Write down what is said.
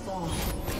spawn.